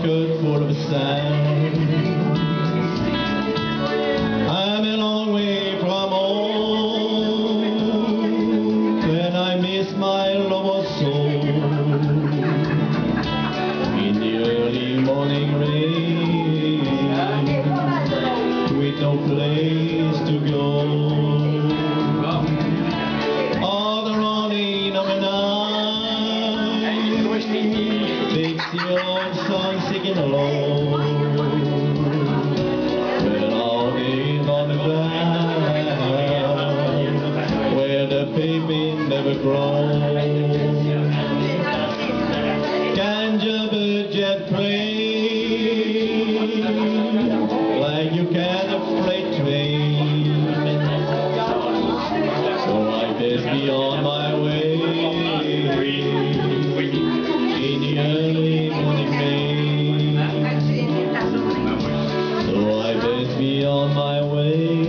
outskirts full of sand. I'm a long way from home, and I miss my lover so. In the early morning rain, with no place to go. your song, singing along. All on the where the pavement never grows. Jet plane, like you can a freight train. Beyond my be on my way.